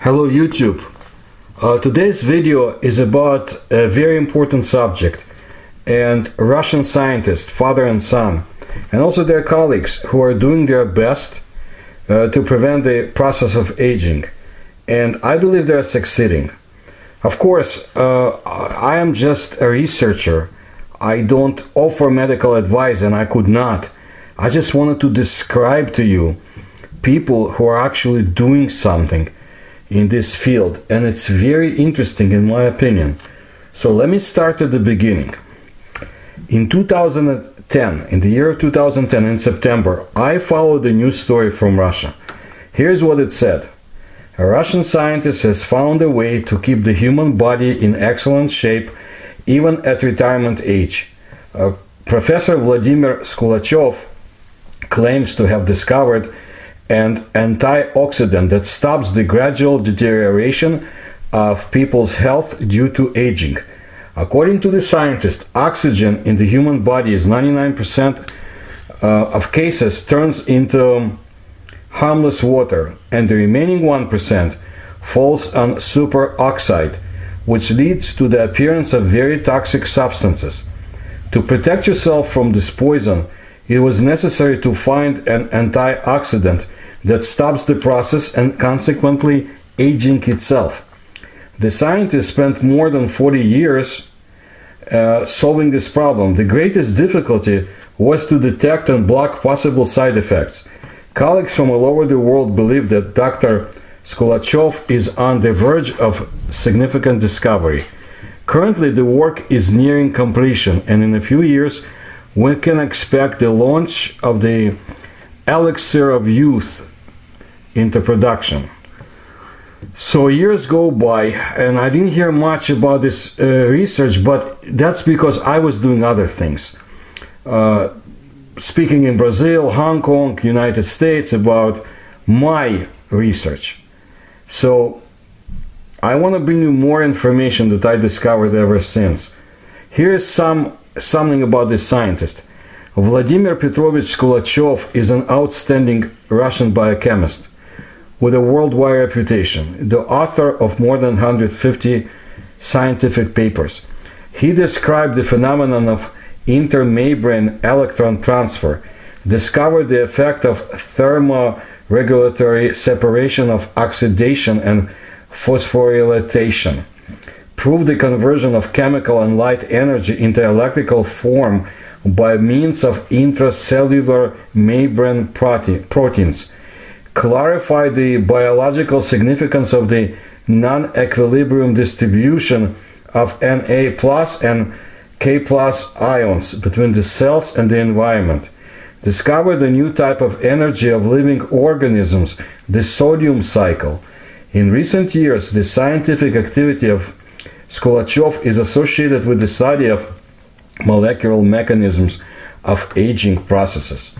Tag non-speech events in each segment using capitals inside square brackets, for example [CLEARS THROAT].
Hello YouTube. Uh, today's video is about a very important subject and Russian scientists, father and son, and also their colleagues who are doing their best uh, to prevent the process of aging. And I believe they're succeeding. Of course, uh, I am just a researcher. I don't offer medical advice and I could not. I just wanted to describe to you people who are actually doing something in this field, and it's very interesting in my opinion. So let me start at the beginning. In 2010, in the year of 2010, in September, I followed a news story from Russia. Here's what it said. A Russian scientist has found a way to keep the human body in excellent shape even at retirement age. Uh, Professor Vladimir Skulachev claims to have discovered an antioxidant that stops the gradual deterioration of people's health due to aging. According to the scientist, oxygen in the human body is 99% uh, of cases turns into harmless water, and the remaining 1% falls on superoxide, which leads to the appearance of very toxic substances. To protect yourself from this poison, it was necessary to find an antioxidant that stops the process and consequently aging itself. The scientists spent more than 40 years uh, solving this problem. The greatest difficulty was to detect and block possible side effects. Colleagues from all over the world believe that Dr. Skulachev is on the verge of significant discovery. Currently, the work is nearing completion, and in a few years, we can expect the launch of the elixir of youth into production. So years go by, and I didn't hear much about this uh, research, but that's because I was doing other things. Uh, speaking in Brazil, Hong Kong, United States about my research. So I want to bring you more information that I discovered ever since. Here's some something about this scientist. Vladimir Petrovich Skulachev is an outstanding Russian biochemist with a worldwide reputation, the author of more than 150 scientific papers. He described the phenomenon of intermembrane electron transfer, discovered the effect of thermoregulatory separation of oxidation and phosphorylation, proved the conversion of chemical and light energy into electrical form by means of intracellular membrane proteins, clarified the biological significance of the non-equilibrium distribution of Na plus and K plus ions between the cells and the environment, Discover the new type of energy of living organisms, the sodium cycle. In recent years, the scientific activity of Skulachev is associated with the study of molecular mechanisms of aging processes.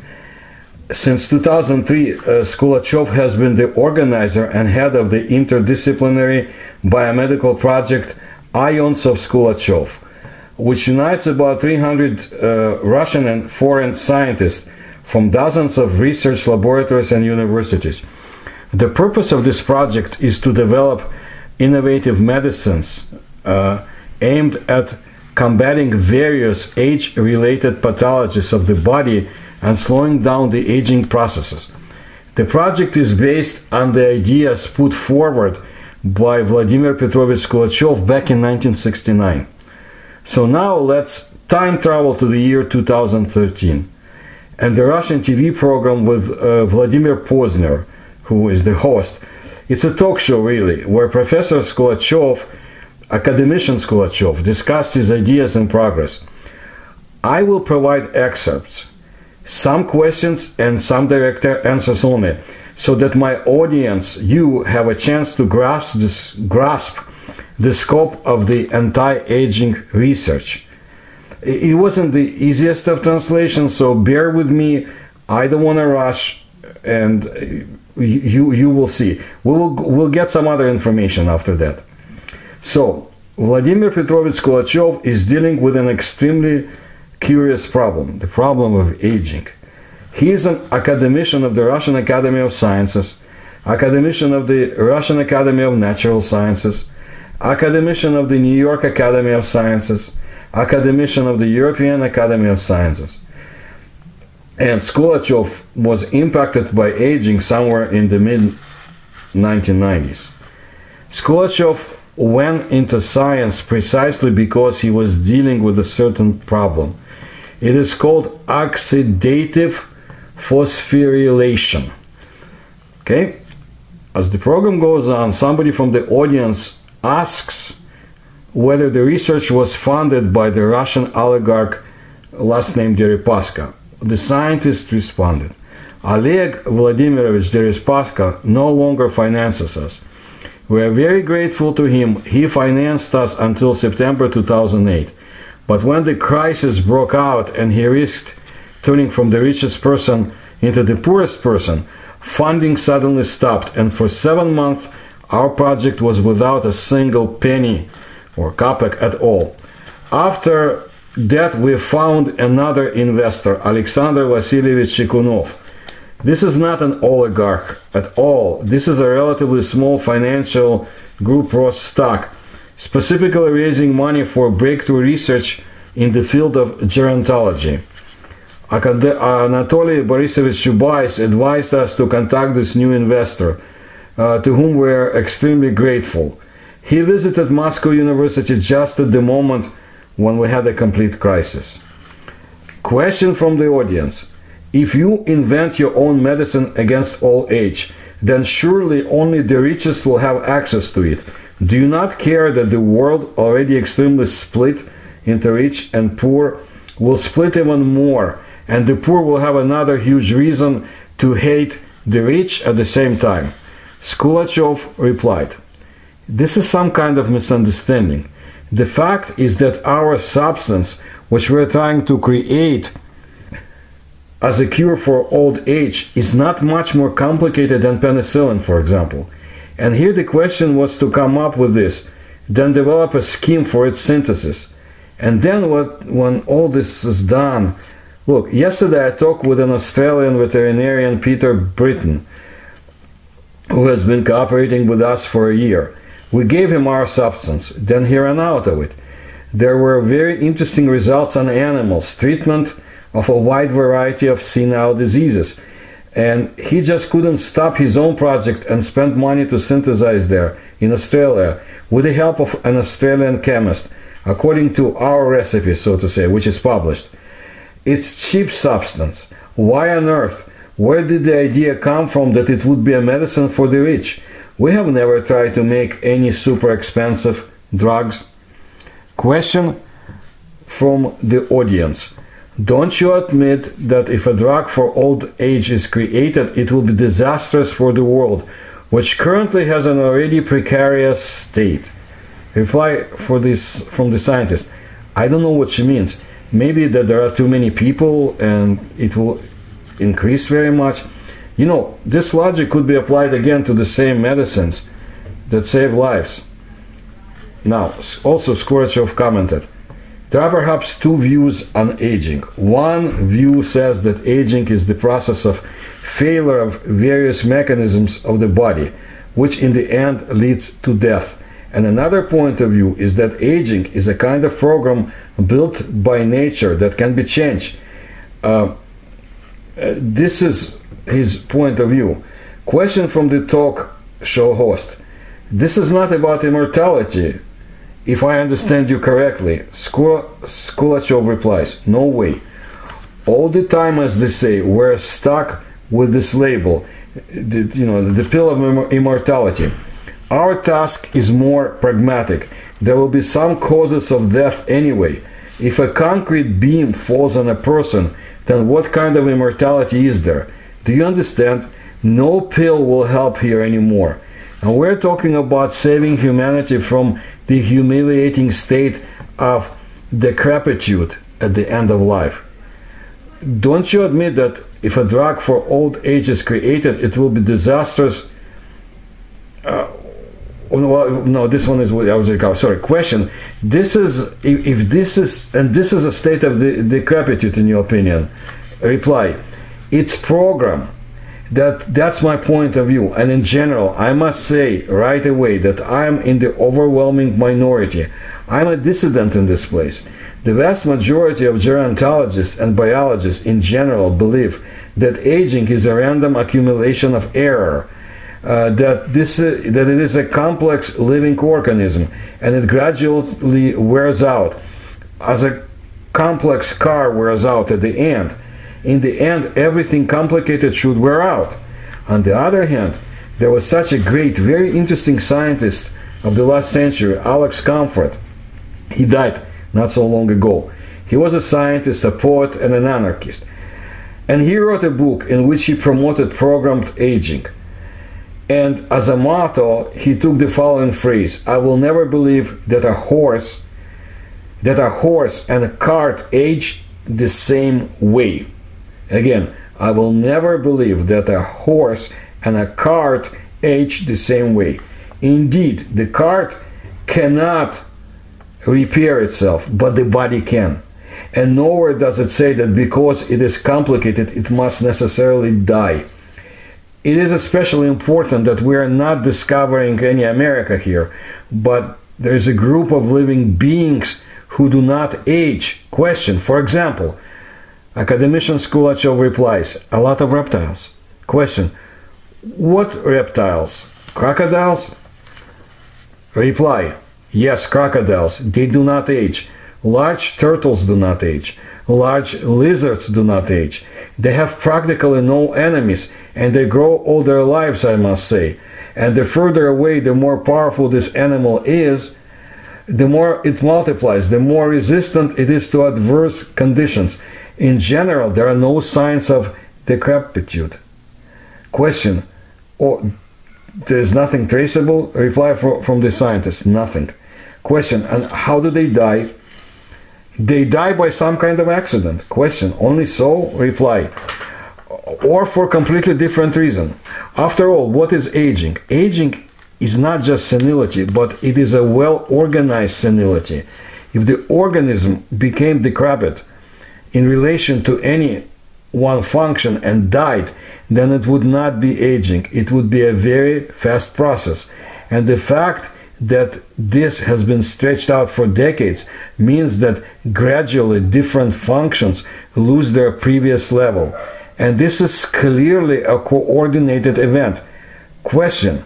Since 2003, uh, has been the organizer and head of the interdisciplinary biomedical project Ions of Skulachev, which unites about 300 uh, Russian and foreign scientists from dozens of research laboratories and universities. The purpose of this project is to develop innovative medicines uh, aimed at combating various age related pathologies of the body and slowing down the aging processes. The project is based on the ideas put forward by Vladimir Petrovich Skulachev back in 1969. So now let's time travel to the year 2013 and the Russian TV program with uh, Vladimir Pozner, who is the host. It's a talk show, really, where Professor Skulachev academician Skulachev discussed his ideas and progress. I will provide excerpts, some questions and some direct answers only, so that my audience, you, have a chance to grasp this, grasp the scope of the anti-aging research. It wasn't the easiest of translations, so bear with me. I don't want to rush, and uh, you you will see. We will we'll get some other information after that. So, Vladimir Petrovich Skulachev is dealing with an extremely curious problem the problem of aging. He is an academician of the Russian Academy of Sciences, academician of the Russian Academy of Natural Sciences, academician of the New York Academy of Sciences, academician of the European Academy of Sciences. And Skulachev was impacted by aging somewhere in the mid 1990s. Skulachev went into science precisely because he was dealing with a certain problem. It is called oxidative phosphorylation. Okay? As the program goes on, somebody from the audience asks whether the research was funded by the Russian oligarch last name Deripaska. The scientist responded, Oleg Vladimirovich Deripaska no longer finances us. We are very grateful to him. He financed us until September 2008. But when the crisis broke out and he risked turning from the richest person into the poorest person, funding suddenly stopped, and for seven months our project was without a single penny or kopeck at all. After that, we found another investor, Alexander Vasilievich Shikunov. This is not an oligarch at all. This is a relatively small financial group Rostock, specifically raising money for breakthrough research in the field of gerontology. Anatoly Borisovich Chubais advised us to contact this new investor, uh, to whom we are extremely grateful. He visited Moscow University just at the moment when we had a complete crisis. Question from the audience If you invent your own medicine against old age, then surely only the richest will have access to it. Do you not care that the world, already extremely split into rich and poor, will split even more? and the poor will have another huge reason to hate the rich at the same time. Skulachev replied, This is some kind of misunderstanding. The fact is that our substance, which we're trying to create as a cure for old age, is not much more complicated than penicillin, for example. And here the question was to come up with this, then develop a scheme for its synthesis. And then what, when all this is done, Look, yesterday I talked with an Australian veterinarian, Peter Britton, who has been cooperating with us for a year. We gave him our substance, then he ran out of it. There were very interesting results on animals, treatment of a wide variety of senile diseases. And he just couldn't stop his own project and spent money to synthesize there in Australia with the help of an Australian chemist, according to our recipe, so to say, which is published. It's cheap substance. Why on earth? Where did the idea come from that it would be a medicine for the rich? We have never tried to make any super expensive drugs. Question from the audience. Don't you admit that if a drug for old age is created, it will be disastrous for the world, which currently has an already precarious state? Reply for this from the scientist. I don't know what she means maybe that there are too many people and it will increase very much. You know, this logic could be applied again to the same medicines that save lives. Now, also Skulachov commented, there are perhaps two views on aging. One view says that aging is the process of failure of various mechanisms of the body, which in the end leads to death. And another point of view is that aging is a kind of program built by nature that can be changed. Uh, uh, this is his point of view. Question from the talk show host. This is not about immortality. If I understand you correctly, Skulachev replies, No way. All the time, as they say, we're stuck with this label, the, you know, the pill of immortality. Our task is more pragmatic. There will be some causes of death anyway. If a concrete beam falls on a person, then what kind of immortality is there? Do you understand? No pill will help here anymore. And we're talking about saving humanity from the humiliating state of decrepitude at the end of life. Don't you admit that if a drug for old age is created, it will be disastrous? Uh, well, no, this one is what I was. Sorry, question. This is if, if, this is and this is a state of decrepitude in your opinion. Reply. It's program, that that's my point of view. And in general, I must say right away that I'm in the overwhelming minority. I'm a dissident in this place. The vast majority of gerontologists and biologists in general believe that aging is a random accumulation of error. Uh, that this uh, that it is a complex living organism and it gradually wears out as a complex car wears out at the end in the end everything complicated should wear out. On the other hand there was such a great very interesting scientist of the last century alex comfort. He died not so long ago. He was a scientist a poet and an anarchist. And he wrote a book in which he promoted programmed aging. And as a motto, he took the following phrase I will never believe that a horse that a horse and a cart age the same way. Again, I will never believe that a horse and a cart age the same way. Indeed, the cart cannot repair itself, but the body can. And nowhere does it say that because it is complicated, it must necessarily die. It is especially important that we are not discovering any America here, but there is a group of living beings who do not age. Question, for example, academician Skulachov replies, a lot of reptiles. Question, what reptiles? Crocodiles? Reply, yes, crocodiles. They do not age. Large turtles do not age. Large lizards do not age. They have practically no enemies and they grow all their lives, I must say. And the further away, the more powerful this animal is, the more it multiplies, the more resistant it is to adverse conditions. In general, there are no signs of decrepitude. Question, or there is nothing traceable? Reply from the scientist, nothing. Question, and how do they die? They die by some kind of accident. Question, only so? Reply, or for completely different reason. After all, what is aging? Aging is not just senility, but it is a well organized senility. If the organism became decrepit in relation to any one function and died, then it would not be aging. It would be a very fast process. And the fact that this has been stretched out for decades means that gradually different functions lose their previous level. And this is clearly a coordinated event. Question,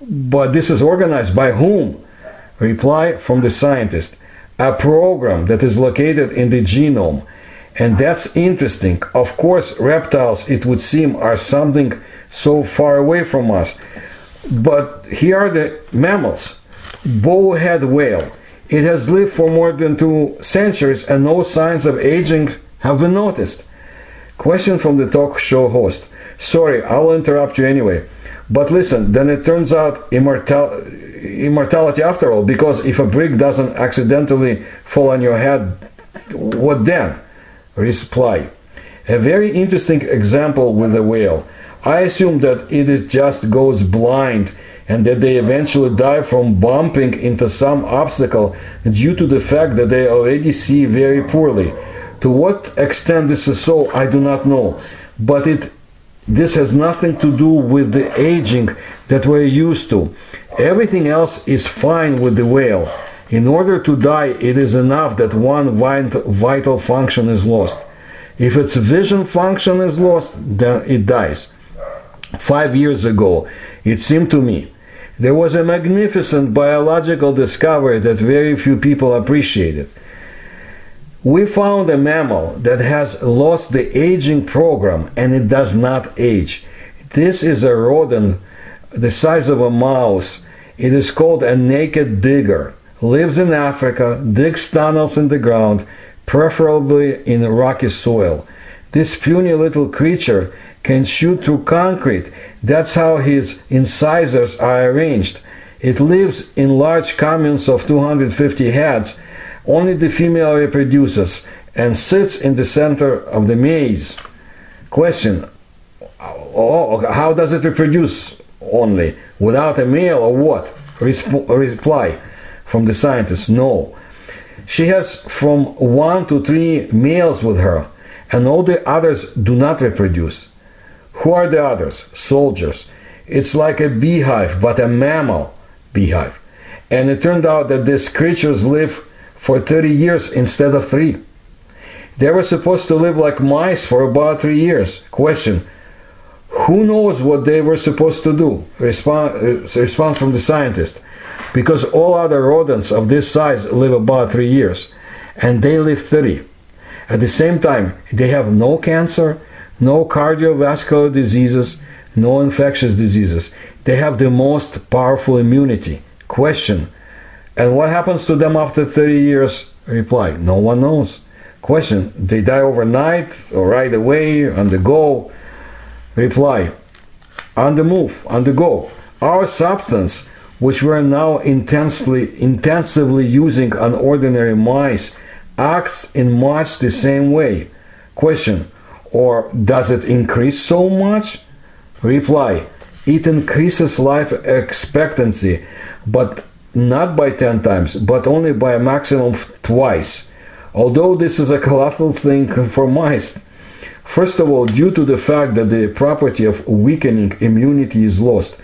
but this is organized by whom? Reply from the scientist. A program that is located in the genome. And that's interesting. Of course, reptiles, it would seem, are something so far away from us. But here are the mammals bowhead whale. It has lived for more than two centuries and no signs of aging have been noticed. Question from the talk show host. Sorry, I'll interrupt you anyway. But listen, then it turns out immortal, immortality after all, because if a brick doesn't accidentally fall on your head, what then? Reply. A very interesting example with the whale. I assume that it just goes blind and that they eventually die from bumping into some obstacle due to the fact that they already see very poorly. To what extent this is so, I do not know, but it this has nothing to do with the aging that we're used to. Everything else is fine with the whale. In order to die, it is enough that one vital function is lost. If its vision function is lost, then it dies. Five years ago, it seemed to me there was a magnificent biological discovery that very few people appreciated. We found a mammal that has lost the aging program and it does not age. This is a rodent the size of a mouse. It is called a naked digger. Lives in Africa, digs tunnels in the ground, preferably in rocky soil. This puny little creature can shoot through concrete. That's how his incisors are arranged. It lives in large communes of 250 heads. Only the female reproduces and sits in the center of the maze. Question oh, How does it reproduce only? Without a male or what? Resp- reply from the scientist No. She has from one to three males with her, and all the others do not reproduce. Who are the others? Soldiers. It's like a beehive, but a mammal beehive. And it turned out that these creatures live for 30 years instead of three. They were supposed to live like mice for about three years. Question Who knows what they were supposed to do? Response, uh, response from the scientist. Because all other rodents of this size live about three years, and they live 30. At the same time, they have no cancer, no cardiovascular diseases, no infectious diseases. They have the most powerful immunity. Question. And what happens to them after 30 years? Reply. No one knows. Question. They die overnight or right away, on the go? Reply. On the move, on the go. Our substance, which we are now intensely, intensively using on ordinary mice, acts in much the same way. Question. Or does it increase so much? Reply It increases life expectancy, but not by 10 times, but only by a maximum of twice. Although this is a colossal thing for mice. First of all, due to the fact that the property of weakening immunity is lost,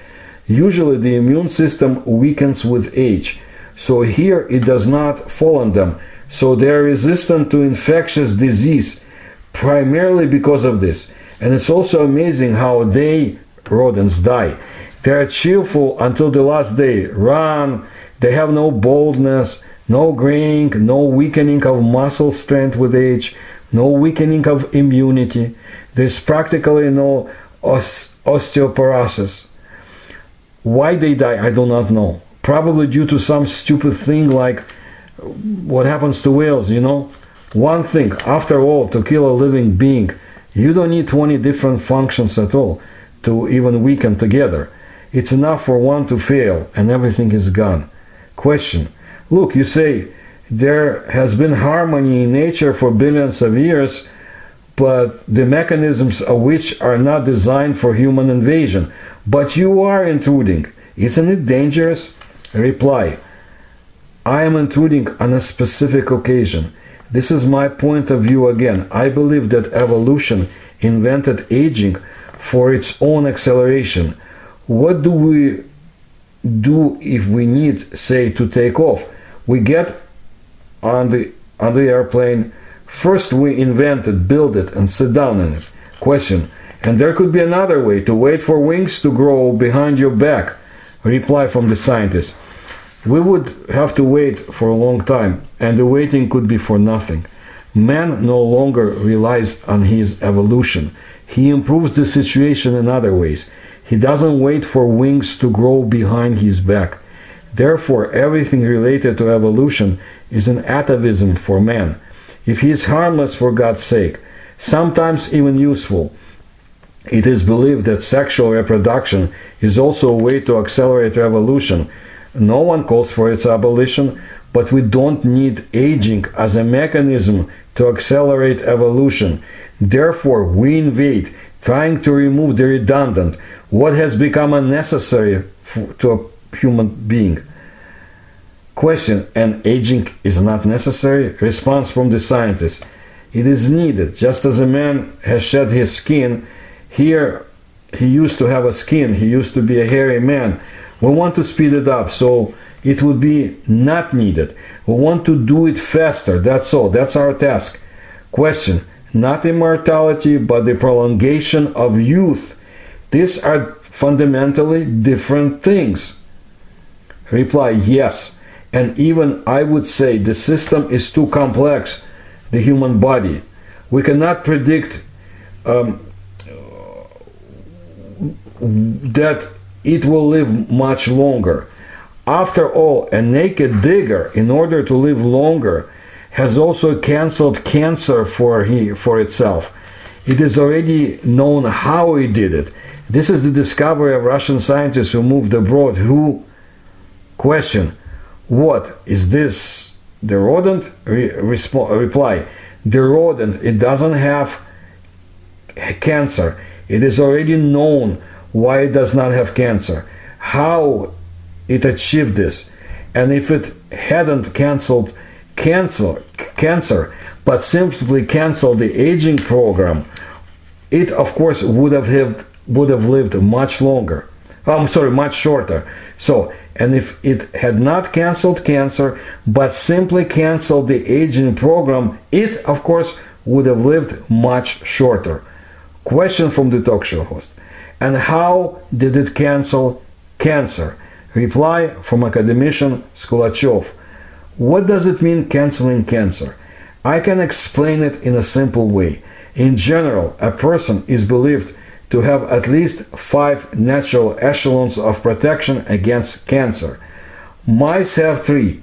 usually the immune system weakens with age. So here it does not fall on them. So they are resistant to infectious disease primarily because of this. And it's also amazing how they, rodents, die. They are cheerful until the last day, run, they have no boldness, no graying, no weakening of muscle strength with age, no weakening of immunity. There's practically no osteoporosis. Why they die, I do not know. Probably due to some stupid thing like what happens to whales, you know? One thing, after all, to kill a living being, you don't need 20 different functions at all to even weaken together. It's enough for one to fail and everything is gone. Question Look, you say there has been harmony in nature for billions of years, but the mechanisms of which are not designed for human invasion. But you are intruding. Isn't it dangerous? Reply I am intruding on a specific occasion. This is my point of view again. I believe that evolution invented aging for its own acceleration. What do we do if we need, say, to take off? We get on the on the airplane. First, we invent it, build it, and sit down in it. Question. And there could be another way to wait for wings to grow behind your back. Reply from the scientist. We would have to wait for a long time, and the waiting could be for nothing. Man no longer relies on his evolution. He improves the situation in other ways. He doesn't wait for wings to grow behind his back. Therefore, everything related to evolution is an atavism for man. If he is harmless for God's sake, sometimes even useful, it is believed that sexual reproduction is also a way to accelerate evolution no one calls for its abolition, but we don't need aging as a mechanism to accelerate evolution. Therefore, we invade, trying to remove the redundant, what has become unnecessary to a human being. Question And aging is not necessary? Response from the scientist It is needed. Just as a man has shed his skin, here he used to have a skin, he used to be a hairy man. We want to speed it up so it would be not needed. We want to do it faster. That's all. That's our task. Question Not immortality, but the prolongation of youth. These are fundamentally different things. Reply Yes. And even I would say the system is too complex, the human body. We cannot predict um, that it will live much longer. After all, a naked digger, in order to live longer, has also cancelled cancer for, he, for itself. It is already known how he did it. This is the discovery of Russian scientists who moved abroad who question, what is this? The rodent? Re- reply, the rodent, it doesn't have cancer. It is already known why it does not have cancer, how it achieved this, and if it hadn't canceled cancer, cancer, but simply canceled the aging program, it of course would have lived, would have lived much longer. I'm sorry, much shorter. So, and if it had not canceled cancer, but simply canceled the aging program, it of course would have lived much shorter. Question from the talk show host. And how did it cancel cancer? Reply from academician Skulachov. What does it mean canceling cancer? I can explain it in a simple way. In general, a person is believed to have at least five natural echelons of protection against cancer. Mice have three.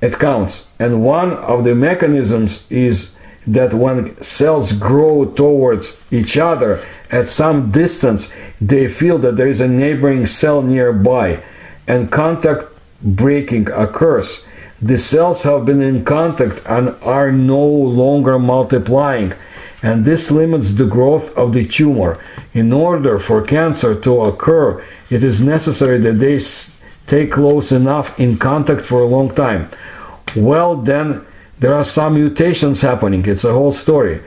It counts. And one of the mechanisms is that when cells grow towards each other at some distance, they feel that there is a neighboring cell nearby and contact breaking occurs. The cells have been in contact and are no longer multiplying and this limits the growth of the tumor. In order for cancer to occur, it is necessary that they stay close enough in contact for a long time. Well, then there are some mutations happening. It's a whole story.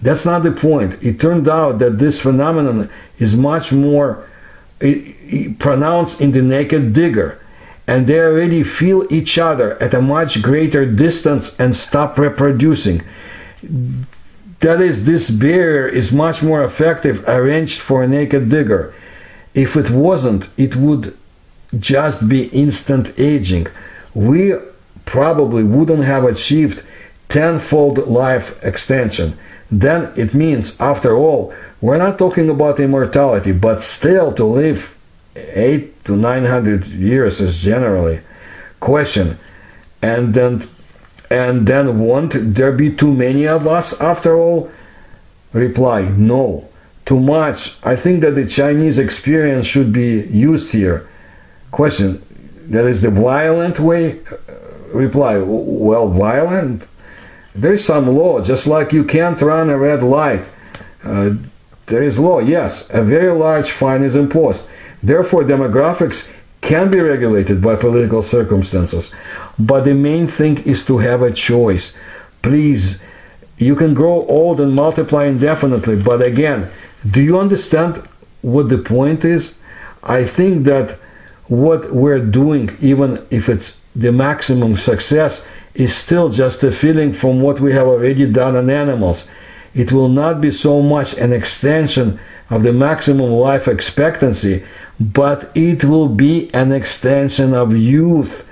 That's not the point. It turned out that this phenomenon is much more pronounced in the naked digger and they already feel each other at a much greater distance and stop reproducing. That is, this barrier is much more effective arranged for a naked digger. If it wasn't, it would just be instant aging. We probably wouldn't have achieved tenfold life extension. Then it means, after all, we're not talking about immortality, but still to live eight to nine hundred years is generally question. And then and then won't there be too many of us after all? Reply, no. Too much. I think that the Chinese experience should be used here. Question, that is the violent way? Reply, well, violent? There's some law, just like you can't run a red light. Uh, there is law, yes. A very large fine is imposed. Therefore, demographics can be regulated by political circumstances. But the main thing is to have a choice. Please, you can grow old and multiply indefinitely, but again, do you understand what the point is? I think that what we're doing, even if it's the maximum success, is still just a feeling from what we have already done on animals. It will not be so much an extension of the maximum life expectancy, but it will be an extension of youth.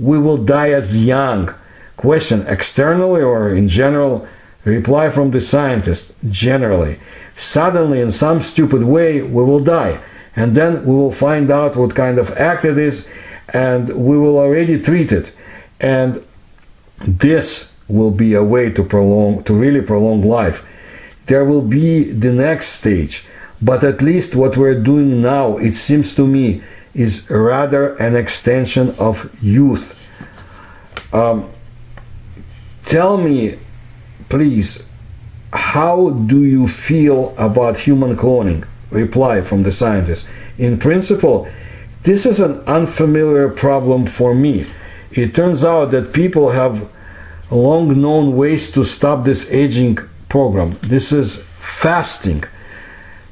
We will die as young. Question externally or in general? Reply from the scientist generally. Suddenly, in some stupid way, we will die. And then we will find out what kind of act it is, and we will already treat it. And this will be a way to prolong, to really prolong life. There will be the next stage but at least what we're doing now, it seems to me, is rather an extension of youth. Um, tell me, please, how do you feel about human cloning? Reply from the scientist. In principle, this is an unfamiliar problem for me. It turns out that people have long known ways to stop this aging program. This is fasting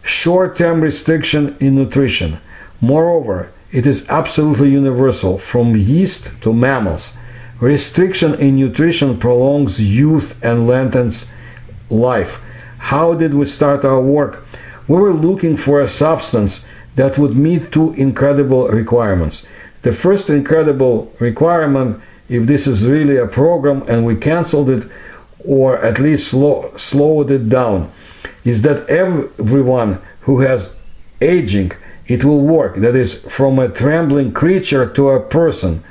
short term restriction in nutrition. Moreover, it is absolutely universal from yeast to mammals. Restriction in nutrition prolongs youth and lengthens life. How did we start our work? We were looking for a substance that would meet two incredible requirements. The first incredible requirement, if this is really a program and we canceled it or at least slow, slowed it down, is that everyone who has aging, it will work. That is, from a trembling creature to a person.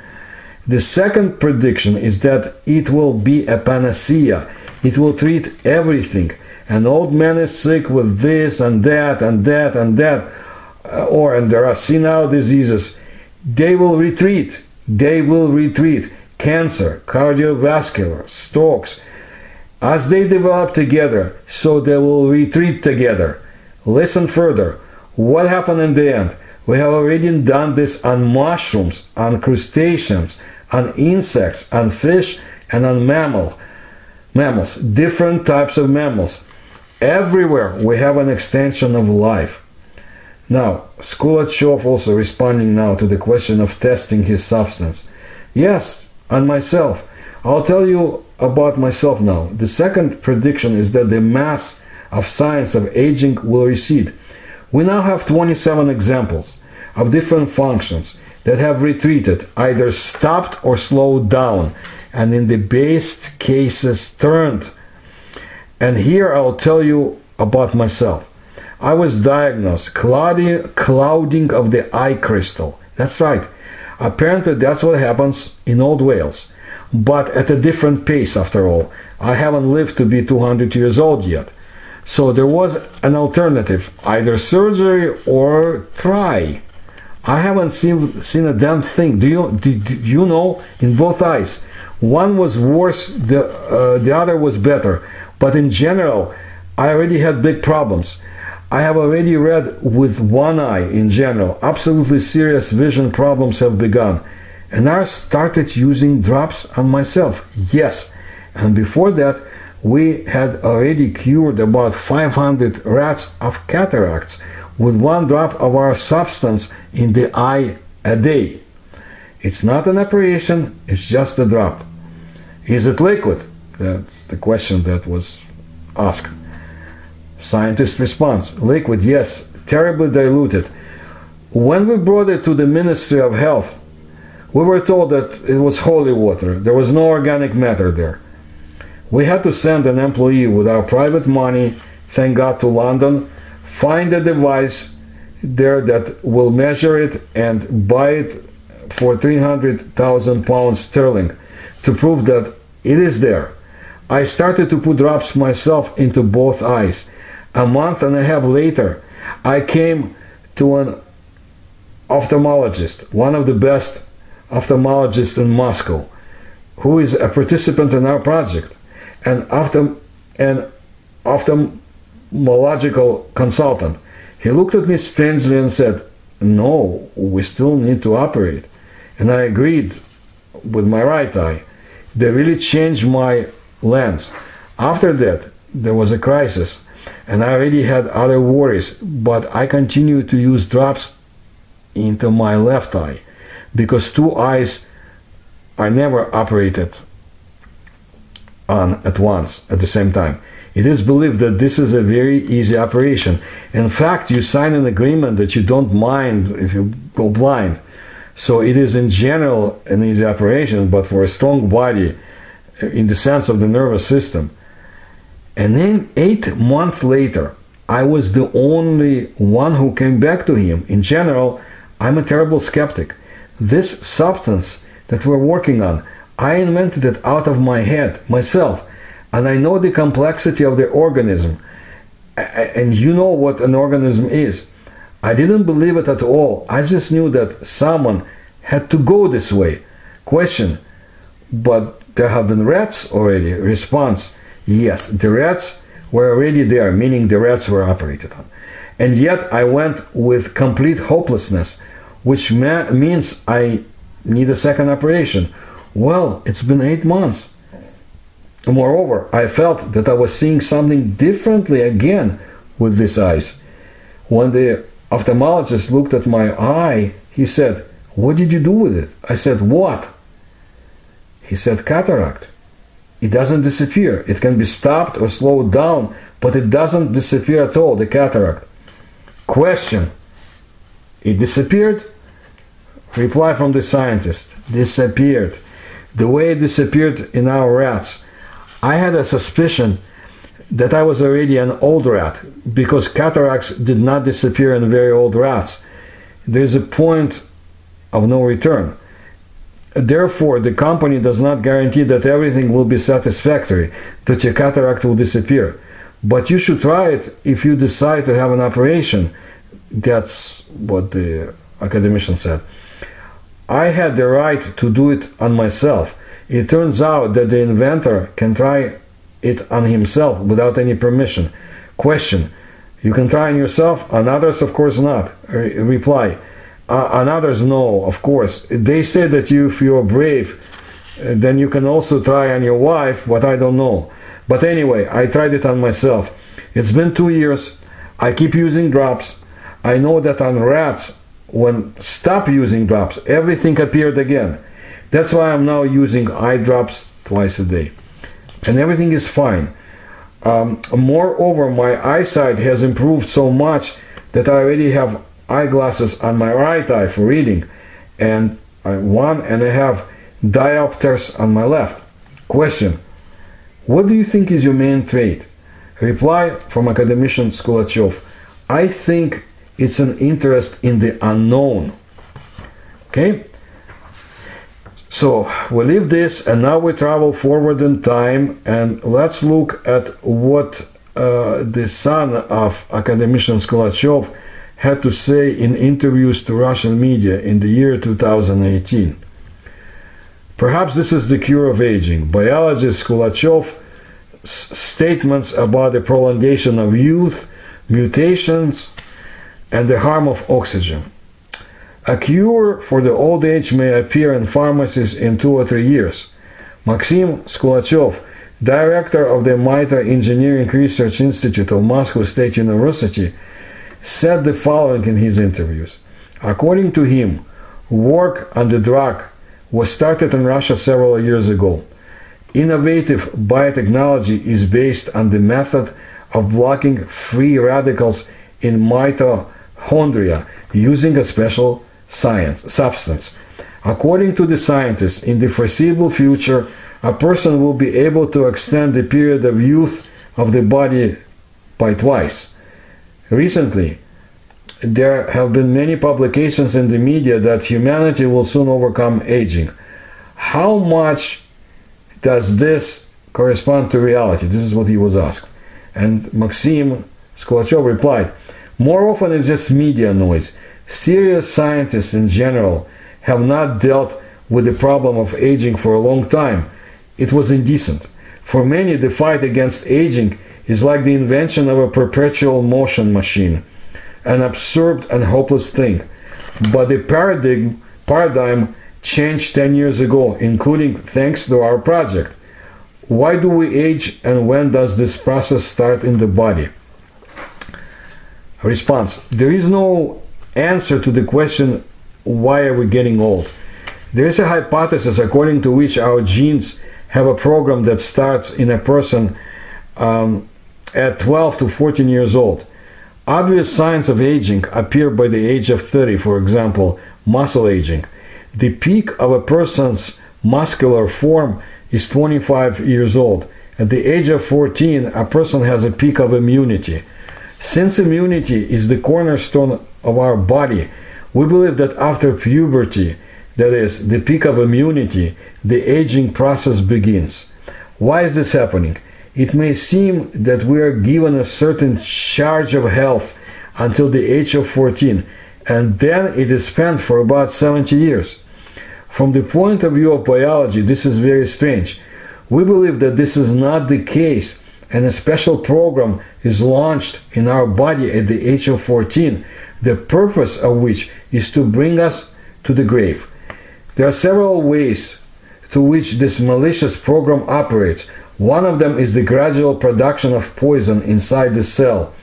The second prediction is that it will be a panacea. It will treat everything. An old man is sick with this and that and that and that, uh, or and there are senile diseases. They will retreat. They will retreat. Cancer, cardiovascular, strokes, as they develop together, so they will retreat together. Listen further. What happened in the end? We have already done this on mushrooms, on crustaceans, on insects, on fish, and on mammal, mammals, different types of mammals. Everywhere we have an extension of life. Now, Skulachov also responding now to the question of testing his substance. Yes, and myself. I'll tell you about myself now. The second prediction is that the mass of science of aging will recede. We now have 27 examples of different functions that have retreated, either stopped or slowed down, and in the best cases turned. And here I'll tell you about myself. I was diagnosed clouding, clouding of the eye crystal. That's right. Apparently, that's what happens in old whales, but at a different pace after all. I haven't lived to be 200 years old yet. So there was an alternative either surgery or try. I haven't seen, seen a damn thing. Do you, do, do you know? In both eyes. One was worse, the, uh, the other was better. But in general, I already had big problems. I have already read with one eye in general, absolutely serious vision problems have begun. And I started using drops on myself. Yes. And before that, we had already cured about 500 rats of cataracts with one drop of our substance in the eye a day. It's not an operation, it's just a drop. Is it liquid? That's the question that was asked. Scientist response Liquid, yes, terribly diluted. When we brought it to the Ministry of Health, we were told that it was holy water. There was no organic matter there. We had to send an employee with our private money, thank God, to London, find a device there that will measure it and buy it for 300,000 pounds sterling to prove that it is there. I started to put drops myself into both eyes. A month and a half later, I came to an ophthalmologist, one of the best ophthalmologists in Moscow, who is a participant in our project, and ophthalm an ophthalmological consultant. He looked at me strangely and said, No, we still need to operate. And I agreed with my right eye. They really changed my lens. After that, there was a crisis and I already had other worries, but I continued to use drops into my left eye because two eyes are never operated on at once at the same time. It is believed that this is a very easy operation. In fact, you sign an agreement that you don't mind if you go blind. So it is in general an easy operation, but for a strong body, in the sense of the nervous system, and then eight months later, I was the only one who came back to him. In general, I'm a terrible skeptic. This substance that we're working on, I invented it out of my head, myself, and I know the complexity of the organism. And you know what an organism is. I didn't believe it at all. I just knew that someone had to go this way. Question, but there have been rats already. Response, Yes, the rats were already there, meaning the rats were operated on. And yet I went with complete hopelessness, which means I need a second operation. Well, it's been eight months. Moreover, I felt that I was seeing something differently again with these eyes. When the ophthalmologist looked at my eye, he said, What did you do with it? I said, What? He said, Cataract. It doesn't disappear. It can be stopped or slowed down, but it doesn't disappear at all, the cataract. Question It disappeared? Reply from the scientist Disappeared. The way it disappeared in our rats. I had a suspicion that I was already an old rat because cataracts did not disappear in very old rats. There's a point of no return. Therefore, the company does not guarantee that everything will be satisfactory, that your cataract will disappear. But you should try it if you decide to have an operation. That's what the academician said. I had the right to do it on myself. It turns out that the inventor can try it on himself without any permission. Question You can try on yourself, on others, of course not. Re- reply uh, and others no, of course. They say that you, if you're brave, uh, then you can also try on your wife, but I don't know. But anyway, I tried it on myself. It's been two years. I keep using drops. I know that on rats, when stop using drops, everything appeared again. That's why I'm now using eye drops twice a day. And everything is fine. Um, moreover, my eyesight has improved so much that I already have eyeglasses on my right eye for reading, and one and a half diopters on my left. Question What do you think is your main trait? Reply from academician Skulachev I think it's an interest in the unknown. Okay? So we leave this and now we travel forward in time and let's look at what uh, the son of academician Skulachev had to say in interviews to Russian media in the year 2018. Perhaps this is the cure of aging. Biologist Skulachev statements about the prolongation of youth, mutations, and the harm of oxygen. A cure for the old age may appear in pharmacies in two or three years. Maxim Skulachev, director of the Mitoengineering Research Institute of Moscow State University, said the following in his interviews. According to him, work on the drug was started in Russia several years ago. Innovative biotechnology is based on the method of blocking free radicals in mitochondria using a special science, substance. According to the scientists, in the foreseeable future, a person will be able to extend the period of youth of the body by twice. Recently, there have been many publications in the media that humanity will soon overcome aging. How much does this correspond to reality? This is what he was asked. And Maxim Skulachev replied, More often it's just media noise. Serious scientists in general have not dealt with the problem of aging for a long time. It was indecent. For many, the fight against aging is like the invention of a perpetual motion machine, an absurd and hopeless thing. But the paradigm, paradigm changed 10 years ago, including thanks to our project. Why do we age and when does this process start in the body? Response There is no answer to the question why are we getting old? There is a hypothesis according to which our genes have a program that starts in a person um, at 12 to 14 years old. Obvious signs of aging appear by the age of 30, for example, muscle aging. The peak of a person's muscular form is 25 years old. At the age of 14, a person has a peak of immunity. Since immunity is the cornerstone of our body, we believe that after puberty, that is, the peak of immunity, the aging process begins. Why is this happening? It may seem that we are given a certain charge of health until the age of 14, and then it is spent for about 70 years. From the point of view of biology, this is very strange. We believe that this is not the case, and a special program is launched in our body at the age of 14 the purpose of which is to bring us to the grave. There are several ways to which this malicious program operates. One of them is the gradual production of poison inside the cell,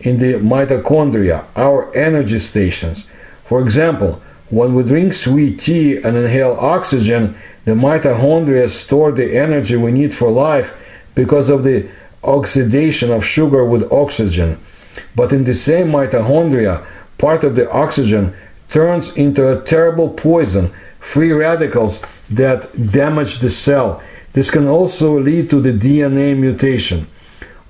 in the mitochondria, our energy stations. For example, when we drink sweet tea and inhale oxygen, the mitochondria store the energy we need for life because of the oxidation of sugar with oxygen. But in the same mitochondria, part of the oxygen turns into a terrible poison, free radicals that damage the cell. This can also lead to the DNA mutation.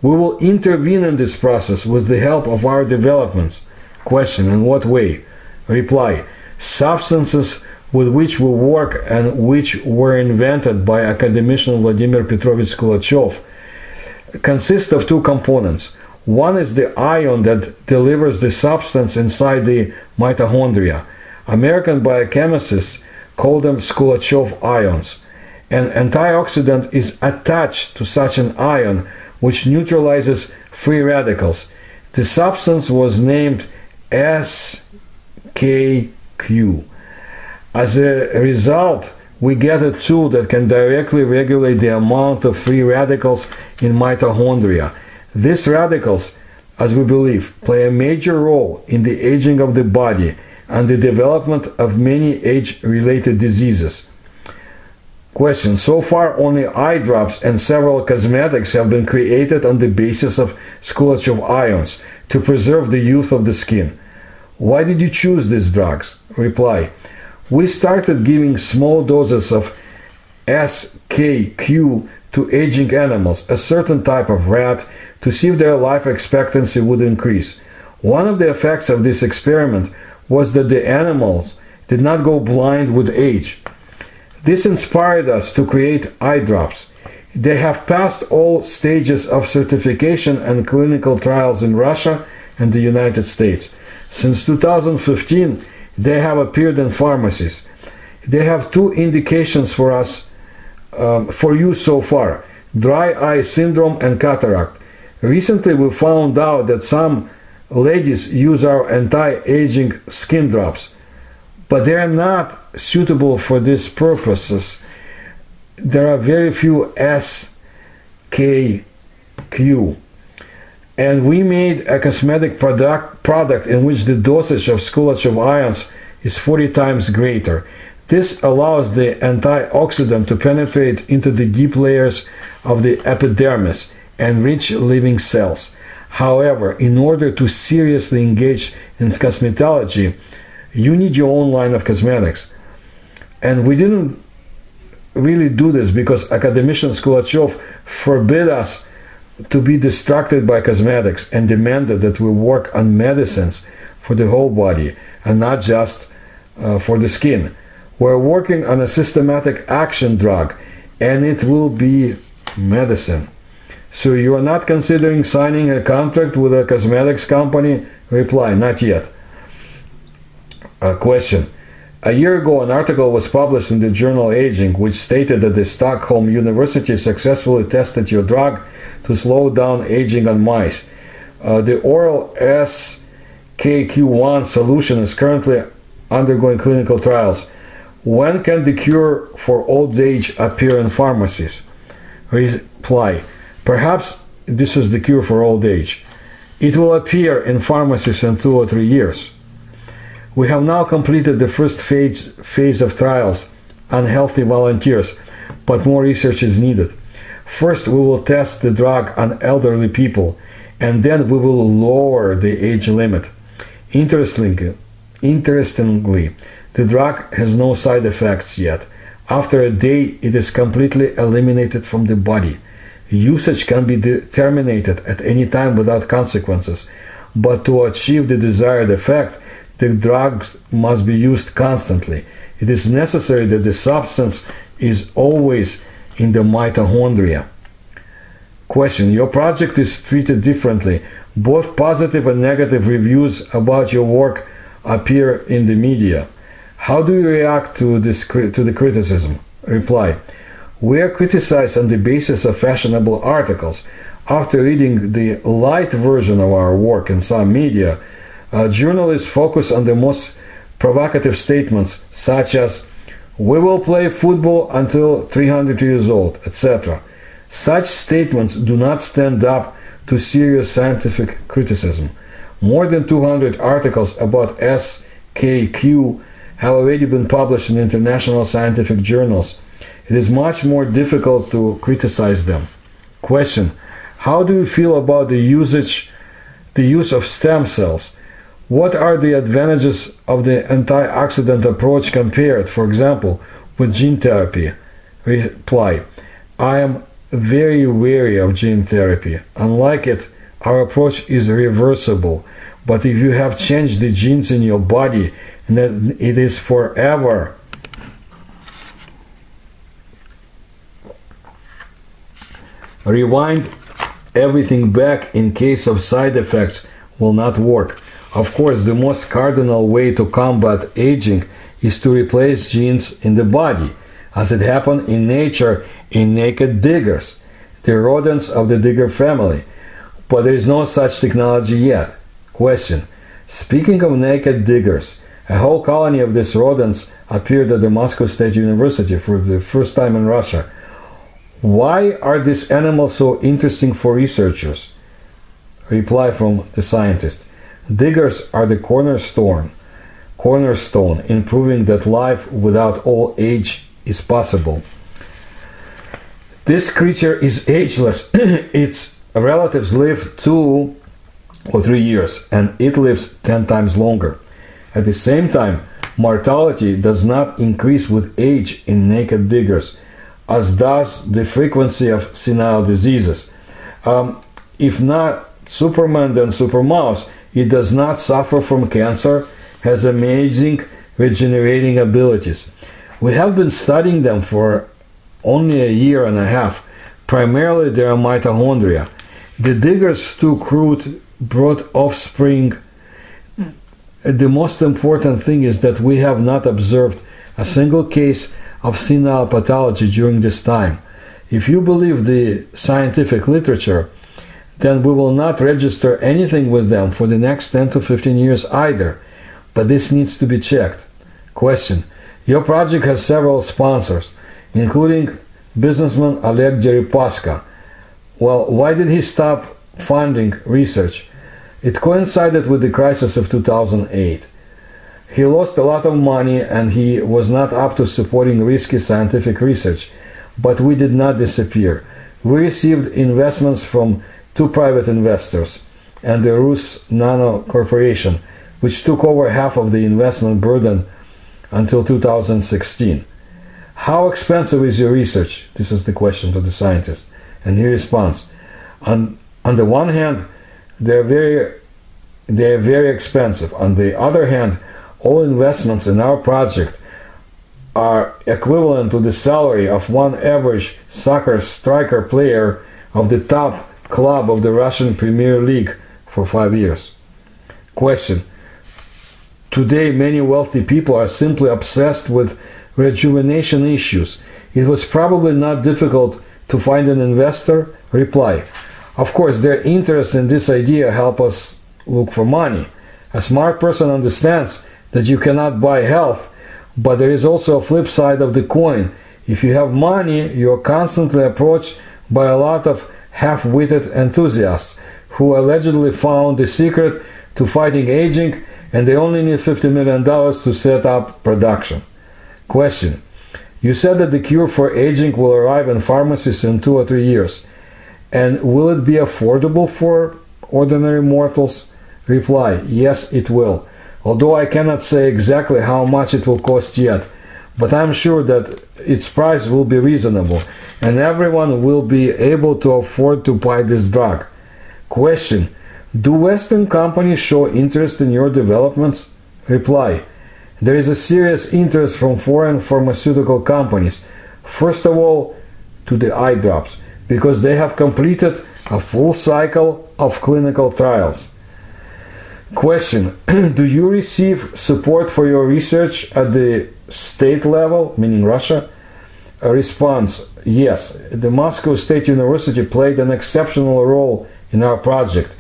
We will intervene in this process with the help of our developments. Question In what way? Reply Substances with which we work and which were invented by academician Vladimir Petrovich Skulachev consist of two components. One is the ion that delivers the substance inside the mitochondria. American biochemists call them Skulachev ions. An antioxidant is attached to such an ion which neutralizes free radicals. The substance was named SKQ. As a result, we get a tool that can directly regulate the amount of free radicals in mitochondria. These radicals, as we believe, play a major role in the aging of the body and the development of many age related diseases. Question So far, only eye drops and several cosmetics have been created on the basis of Skulachov ions to preserve the youth of the skin. Why did you choose these drugs? Reply We started giving small doses of SKQ to aging animals, a certain type of rat, to see if their life expectancy would increase. One of the effects of this experiment was that the animals did not go blind with age. This inspired us to create eye drops. They have passed all stages of certification and clinical trials in Russia and the United States. Since 2015, they have appeared in pharmacies. They have two indications for us um, for you so far dry eye syndrome and cataract. Recently, we found out that some ladies use our anti aging skin drops, but they are not suitable for these purposes. There are very few SKQ. And we made a cosmetic product, product in which the dosage of Skulachov ions is 40 times greater. This allows the antioxidant to penetrate into the deep layers of the epidermis and reach living cells. However, in order to seriously engage in cosmetology, you need your own line of cosmetics. And we didn't really do this because academician Skulachov forbid us to be distracted by cosmetics and demanded that we work on medicines for the whole body and not just uh, for the skin. We're working on a systematic action drug, and it will be medicine. So you are not considering signing a contract with a cosmetics company? Reply, not yet. A question. A year ago, an article was published in the journal Aging, which stated that the Stockholm University successfully tested your drug to slow down aging on mice. Uh, the oral SKQ1 solution is currently undergoing clinical trials. When can the cure for old age appear in pharmacies? Reply Perhaps this is the cure for old age. It will appear in pharmacies in two or three years. We have now completed the first phase, phase of trials on healthy volunteers, but more research is needed. First, we will test the drug on elderly people, and then we will lower the age limit. Interestingly, interestingly the drug has no side effects yet. After a day, it is completely eliminated from the body. Usage can be terminated at any time without consequences, but to achieve the desired effect, the drug must be used constantly. It is necessary that the substance is always in the mitochondria. Question Your project is treated differently. Both positive and negative reviews about your work appear in the media. How do you react to this to the criticism? Reply: We are criticized on the basis of fashionable articles. After reading the light version of our work in some media, uh, journalists focus on the most provocative statements, such as "We will play football until 300 years old," etc. Such statements do not stand up to serious scientific criticism. More than 200 articles about SKQ have already been published in international scientific journals. It is much more difficult to criticize them. Question: How do you feel about the usage, the use of stem cells? What are the advantages of the antioxidant approach compared, for example, with gene therapy? Reply: I am very wary of gene therapy. Unlike it, our approach is reversible. But if you have changed the genes in your body, that it is forever. Rewind everything back in case of side effects will not work. Of course, the most cardinal way to combat aging is to replace genes in the body, as it happened in nature in naked diggers, the rodents of the digger family. But there is no such technology yet. Question Speaking of naked diggers, a whole colony of these rodents appeared at the Moscow State University for the first time in Russia. Why are these animals so interesting for researchers? Reply from the scientist. Diggers are the cornerstone, cornerstone in proving that life without old age is possible. This creature is ageless. [CLEARS THROAT] its relatives live two or three years, and it lives ten times longer. At the same time, mortality does not increase with age in naked diggers, as does the frequency of senile diseases. Um, if not Superman, then Supermouse. It does not suffer from cancer, has amazing regenerating abilities. We have been studying them for only a year and a half, primarily their mitochondria. The diggers too crude brought offspring. The most important thing is that we have not observed a single case of senile pathology during this time. If you believe the scientific literature, then we will not register anything with them for the next 10 to 15 years either. But this needs to be checked. Question Your project has several sponsors, including businessman Oleg Deripaska. Well, why did he stop funding research? It coincided with the crisis of 2008. He lost a lot of money and he was not up to supporting risky scientific research, but we did not disappear. We received investments from two private investors and the Rusnano Corporation, which took over half of the investment burden until 2016. How expensive is your research? This is the question to the scientist. And he responds, on, on the one hand, they're very, they're very expensive. On the other hand, all investments in our project are equivalent to the salary of one average soccer striker player of the top club of the Russian Premier League for five years. Question Today, many wealthy people are simply obsessed with rejuvenation issues. It was probably not difficult to find an investor. Reply Of course, their interest in this idea help us look for money. A smart person understands that you cannot buy health, but there is also a flip side of the coin. If you have money, you are constantly approached by a lot of half-witted enthusiasts who allegedly found the secret to fighting aging and they only need $50 million to set up production. Question. You said that the cure for aging will arrive in pharmacies in two or three years. And will it be affordable for ordinary mortals? Reply. Yes, it will. Although I cannot say exactly how much it will cost yet, but I'm sure that its price will be reasonable and everyone will be able to afford to buy this drug. Question Do Western companies show interest in your developments? Reply There is a serious interest from foreign pharmaceutical companies. First of all, to the eye drops, because they have completed a full cycle of clinical trials. Question [CLEARS THROAT] Do you receive support for your research at the state level, meaning Russia? A response Yes, the Moscow State University played an exceptional role in our project,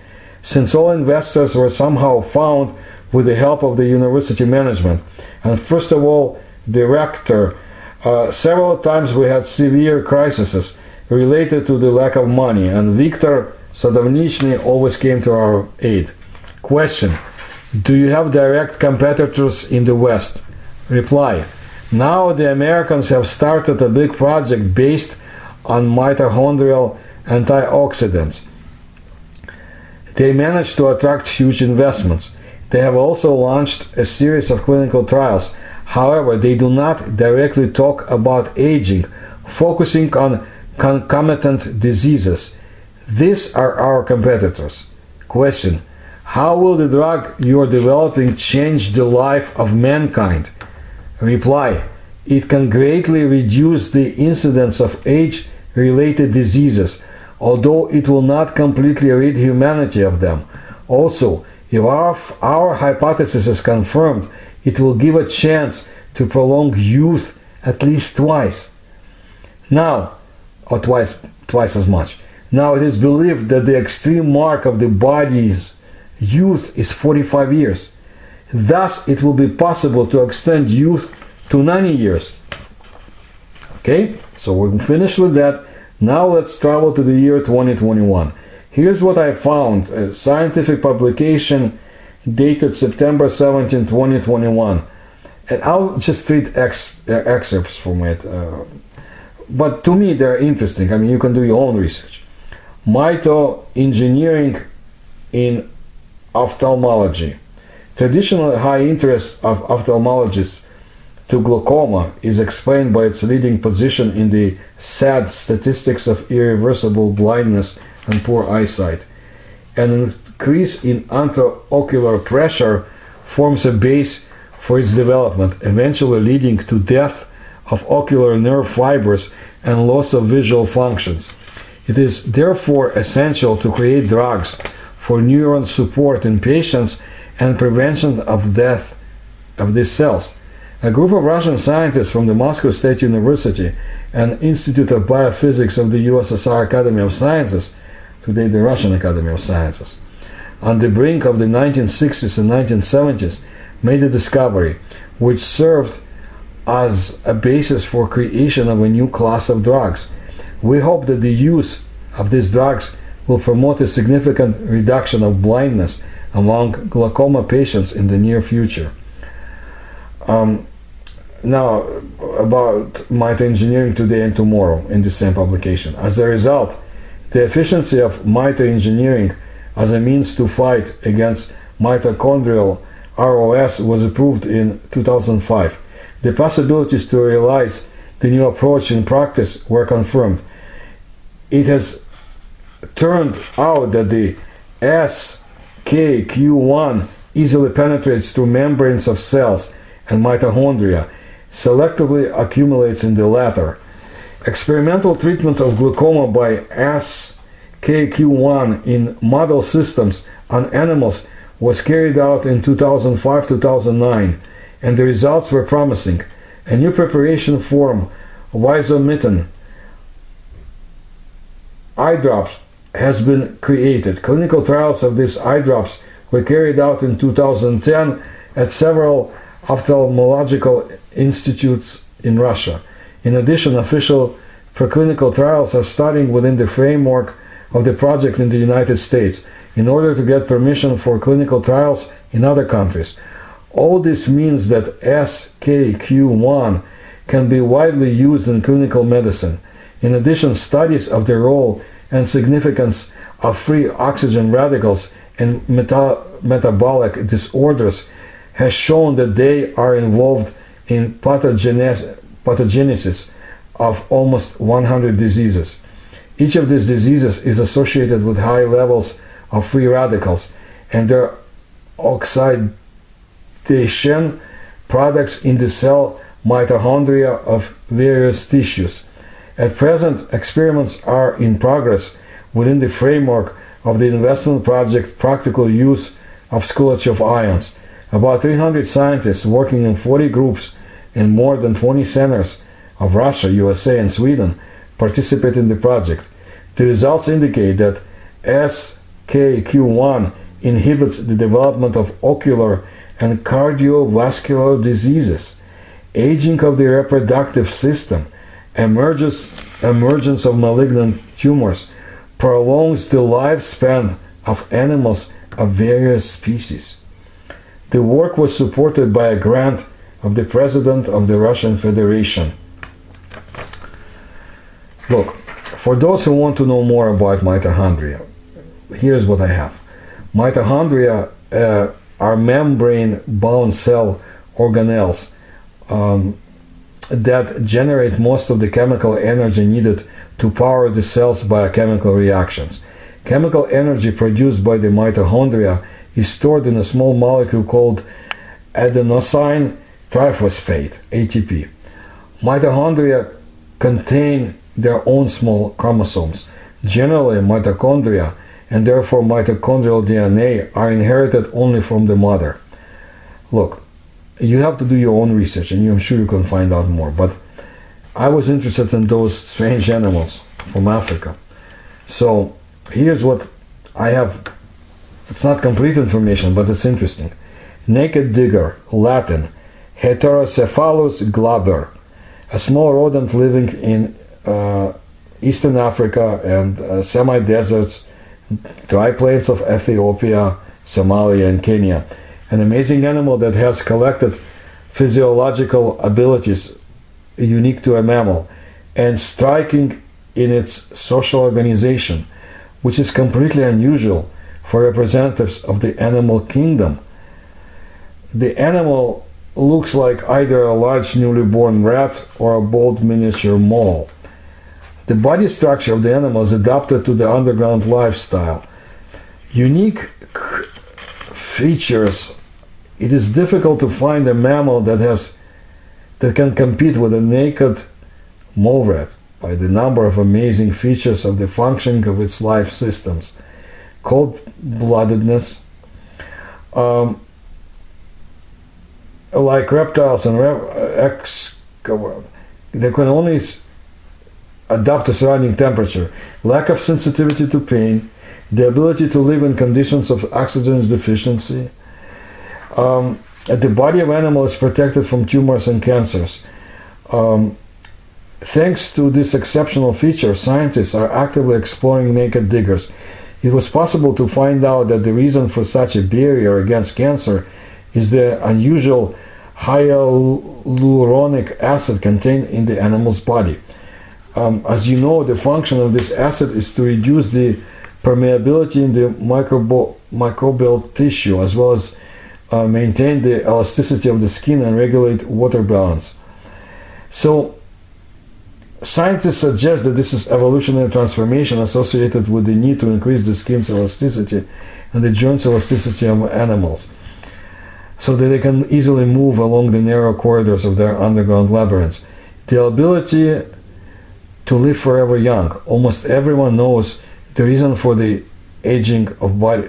since all investors were somehow found with the help of the university management. And first of all, the rector. Uh, several times we had severe crises related to the lack of money, and Viktor Sadovnichny always came to our aid. Question Do you have direct competitors in the West? Reply now the Americans have started a big project based on mitochondrial antioxidants. They managed to attract huge investments. They have also launched a series of clinical trials. However, they do not directly talk about aging, focusing on concomitant diseases. These are our competitors. Question How will the drug you are developing change the life of mankind? Reply It can greatly reduce the incidence of age related diseases, although it will not completely rid humanity of them. Also, if our, our hypothesis is confirmed, it will give a chance to prolong youth at least twice. Now, or twice, twice as much. Now it is believed that the extreme mark of the body's youth is 45 years. Thus, it will be possible to extend youth to 90 years. Okay, so we're finished with that. Now let's travel to the year 2021. Here's what I found a scientific publication dated September 17, 2021. And I'll just read ex- excerpts from it. Uh, but to me, they're interesting. I mean, you can do your own research. Mitoengineering in ophthalmology. Traditional high interest of ophthalmologists to glaucoma is explained by its leading position in the sad statistics of irreversible blindness and poor eyesight. An increase in intraocular pressure forms a base for its development, eventually leading to death of ocular nerve fibers and loss of visual functions. It is therefore essential to create drugs for neuron support in patients and prevention of death of these cells. A group of Russian scientists from the Moscow State University and Institute of Biophysics of the USSR Academy of Sciences, today the Russian Academy of Sciences, on the brink of the 1960s and 1970s, made a discovery which served as a basis for creation of a new class of drugs. We hope that the use of these drugs will promote a significant reduction of blindness among glaucoma patients in the near future. Um, now, about mitoengineering today and tomorrow in the same publication. As a result, the efficiency of mitoengineering as a means to fight against mitochondrial ROS was approved in 2005. The possibilities to realize the new approach in practice were confirmed. It has turned out that the SKQ1 easily penetrates through membranes of cells and mitochondria, selectively accumulates in the latter. Experimental treatment of glaucoma by SKQ1 in model systems on animals was carried out in 2005 2009, and the results were promising. A new preparation form, Visomitin, eye drops, has been created. Clinical trials of these eye drops were carried out in 2010 at several ophthalmological institutes in Russia. In addition, official preclinical trials are starting within the framework of the project in the United States in order to get permission for clinical trials in other countries. All this means that SKQ1 can be widely used in clinical medicine. In addition, studies of the role and significance of free oxygen radicals in meta- metabolic disorders has shown that they are involved in pathogenesis of almost 100 diseases. Each of these diseases is associated with high levels of free radicals and their oxidation products in the cell mitochondria of various tissues. At present, experiments are in progress within the framework of the investment project Practical Use of Skulachev Ions. About 300 scientists working in 40 groups in more than 20 centers of Russia, USA, and Sweden participate in the project. The results indicate that SKQ1 inhibits the development of ocular and cardiovascular diseases, aging of the reproductive system, emerges, emergence of malignant tumors, prolongs the lifespan of animals of various species. The work was supported by a grant of the President of the Russian Federation. Look, for those who want to know more about mitochondria, here's what I have. Mitochondria uh, are membrane bound cell organelles um, that generate most of the chemical energy needed to power the cell's biochemical reactions. Chemical energy produced by the mitochondria is stored in a small molecule called adenosine triphosphate, ATP. Mitochondria contain their own small chromosomes. Generally, mitochondria and therefore mitochondrial DNA are inherited only from the mother. Look, you have to do your own research and I'm sure you can find out more, but I was interested in those strange animals from Africa. So here's what I have it's not complete information, but it's interesting. Naked digger, Latin, Heterocephalus glaber, a small rodent living in uh, eastern Africa and uh, semi deserts dry plains of Ethiopia, Somalia, and Kenya. An amazing animal that has collected physiological abilities unique to a mammal and striking in its social organization, which is completely unusual for representatives of the animal kingdom. The animal looks like either a large newly born rat or a bold miniature mole. The body structure of the animal is adapted to the underground lifestyle. Unique features. It is difficult to find a mammal that has that can compete with a naked mole rat by the number of amazing features of the functioning of its life systems. Cold-bloodedness, um, like reptiles and ex, they can only adapt to surrounding temperature, lack of sensitivity to pain, the ability to live in conditions of oxygen deficiency. Um, the body of animal is protected from tumors and cancers. Um, thanks to this exceptional feature, scientists are actively exploring naked diggers. It was possible to find out that the reason for such a barrier against cancer is the unusual hyaluronic acid contained in the animal's body. Um, as you know, the function of this acid is to reduce the permeability in the microbial, microbial tissue as well as uh, maintain the elasticity of the skin and regulate water balance. So, scientists suggest that this is evolutionary transformation associated with the need to increase the skin's elasticity and the joints elasticity of animals so that they can easily move along the narrow corridors of their underground labyrinths. The ability to live forever young. Almost everyone knows the reason for the aging of body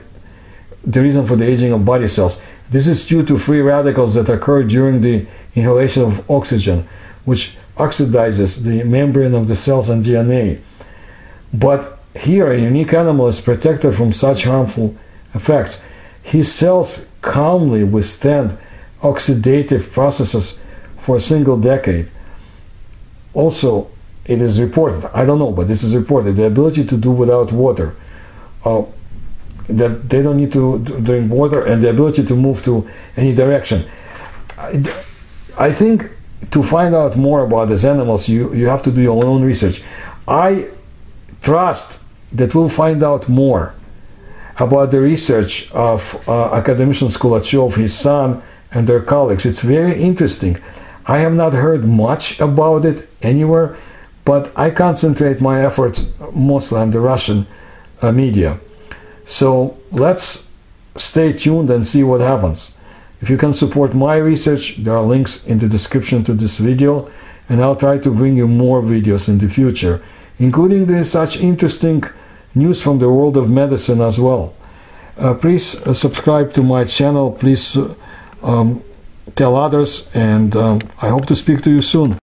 the reason for the aging of body cells. This is due to free radicals that occur during the inhalation of oxygen, which oxidizes the membrane of the cells and DNA. But here, a unique animal is protected from such harmful effects. His cells calmly withstand oxidative processes for a single decade. Also, it is reported, I don't know, but this is reported, the ability to do without water, uh, that they don't need to drink water, and the ability to move to any direction. I, think to find out more about these animals, you, you have to do your own research. I trust that we'll find out more about the research of uh, academician Skulachev, his son, and their colleagues. It's very interesting. I have not heard much about it anywhere, but I concentrate my efforts mostly on the Russian uh, media. So let's stay tuned and see what happens. If you can support my research, there are links in the description to this video, and I'll try to bring you more videos in the future, including such interesting news from the world of medicine as well. Uh, please uh, subscribe to my channel. Please uh, um, tell others, and um, I hope to speak to you soon.